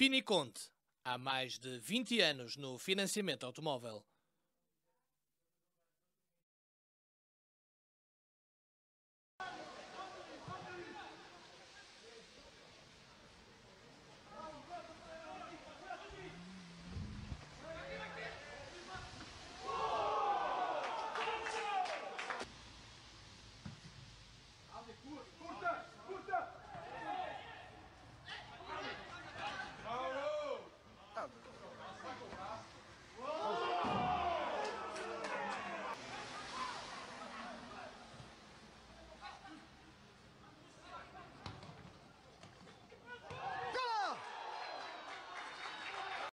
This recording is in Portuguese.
Finiconte, há mais de 20 anos no financiamento automóvel. Vai cobrar.